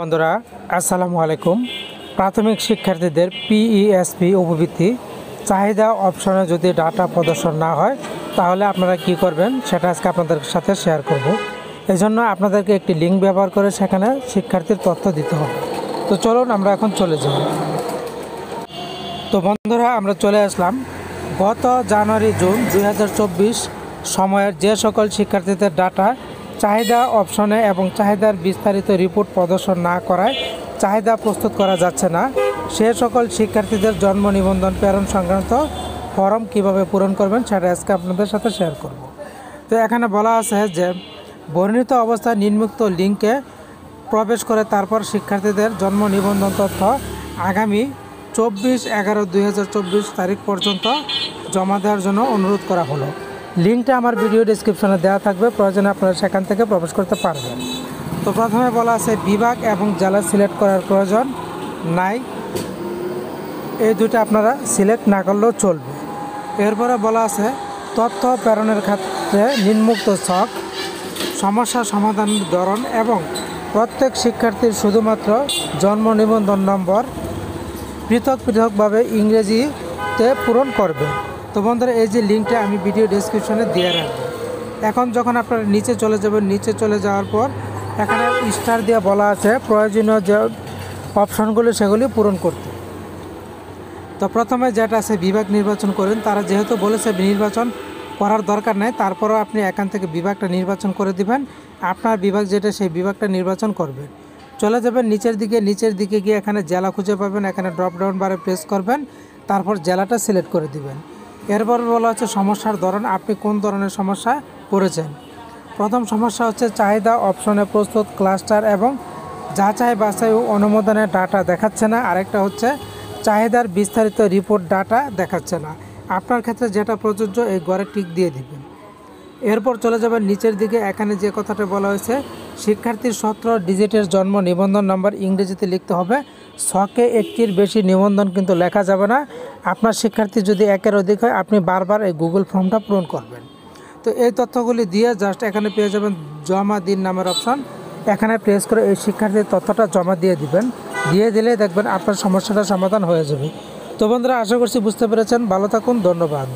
বন্ধুরা, আসসালামু আলাইকুম। প্রাথমিক শিক্ষার্থীদের পিইএসপি উপবৃত্তি। চাহিদা অপশনে যদি ডাটা প্রদর্শন না হয়, তাহলে আপনারা কি করবেন? সেটা আজকে আপনাদের সাথে শেয়ার করব। এজন্য আপনাদেরকে একটি লিঙ্ক ব্যবহার করে সেখানে শিক্ষার্থীর তথ্য দিতে হবে। তো চলুন আমরা এখন চলে যাব তো বন্ধুরা, আমরা চলে আসলাম। গত জানুয়ারি, জুন দু হাজার চব্বিশ সময়ের যে সকল শিক্ষার্থীদের ডাটা চাহিদা অপশনে এবং চাহিদার বিস্তারিত রিপোর্ট প্রদর্শন না করায় চাহিদা প্রস্তুত করা যাচ্ছে না। সে সকল শিক্ষার্থীদের জন্ম নিবন্ধন প্রেরণ সংক্রান্ত ফর্ম কীভাবে পূরণ করবেন সেটা আজকে আপনাদের সাথে শেয়ার করব। তো এখানে বলা আছে যে, বর্ণিত অবস্থায় নিম্মুক্ত লিঙ্কে প্রবেশ করে তারপর শিক্ষার্থীদের জন্ম নিবন্ধন তথ্য আগামী চব্বিশ এগারো দুই তারিখ পর্যন্ত জমা দেওয়ার জন্য অনুরোধ করা হলো। লিঙ্কটা আমার ভিডিও ডিসক্রিপশনে দেওয়া থাকবে, প্রয়োজনে আপনারা সেখান থেকে প্রবেশ করতে পারবেন। তো প্রথমে বলা আছে, বিভাগ এবং জেলা সিলেক্ট করার প্রয়োজন নাই। এই দুটো আপনারা সিলেক্ট না করলেও চলবে। এরপরে বলা আছে, তথ্য প্রেরণের ক্ষেত্রে নিম্মুক্ত ছক, সমস্যা সমাধানের ধরন এবং প্রত্যেক শিক্ষার্থীর শুধুমাত্র জন্ম নিবন্ধন নম্বর পৃথক পৃথকভাবে ইংরেজিতে পূরণ করবে। তো বন্ধুরা, এই যে লিঙ্কটা আমি ভিডিও ডেসক্রিপশনে দিয়ে রাখব। এখন যখন আপনারা নিচে চলে যাবেন, নিচে চলে যাওয়ার পর এখানে স্টার দিয়ে বলা আছে, প্রয়োজনীয় যে অপশনগুলি সেগুলি পূরণ করতে। তো প্রথমে যেটা আছে, বিভাগ নির্বাচন করেন। তারা যেহেতু বলেছে নির্বাচন করার দরকার নেই, তারপরেও আপনি এখান থেকে বিভাগটা নির্বাচন করে দিবেন। আপনার বিভাগ যেটা, সেই বিভাগটা নির্বাচন করবেন। চলে যাবেন নিচের দিকে নিচের দিকে গিয়ে এখানে জেলা খুঁজে পাবেন, এখানে ড্রপডাউন বারে প্রেস করবেন, তারপর জেলাটা সিলেক্ট করে দিবেন। এরপর বলা হচ্ছে সমস্যার ধরন, আপনি কোন ধরনের সমস্যা পড়েছেন? প্রথম সমস্যা হচ্ছে চাহিদা অপশনে প্রস্তুত, ক্লাস্টার এবং যাচাই বাছাই ও অনুমোদনের ডাটা দেখাচ্ছে না। আরেকটা হচ্ছে চাহিদার বিস্তারিত রিপোর্ট ডাটা দেখাচ্ছে না। আপনার ক্ষেত্রে যেটা প্রযোজ্য, এই গড়ে টিক দিয়ে দিবেন। এরপর চলে যাবেন নিচের দিকে। এখানে যে কথাটা বলা হয়েছে, শিক্ষার্থীর সতেরো ডিজিটের জন্ম নিবন্ধন নাম্বার ইংরেজিতে লিখতে হবে। ছকে একটির বেশি নিবন্ধন কিন্তু লেখা যাবে না। আপনার শিক্ষার্থী যদি একের অধিক হয়, আপনি বারবার এই গুগল ফর্মটা পূরণ করবেন। তো এই তথ্যগুলি দিয়ে জাস্ট এখানে পেয়ে যাবেন জমা দিন নামের অপশন এখানে প্রেস করে এই শিক্ষার্থীর তথ্যটা জমা দিয়ে দিবেন। দিয়ে দিলে দেখবেন আপনার সমস্যাটা সমাধান হয়ে যাবে। তো বন্ধুরা, আশা করছি বুঝতে পেরেছেন। ভালো থাকুন, ধন্যবাদ।